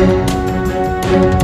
Música